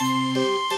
Música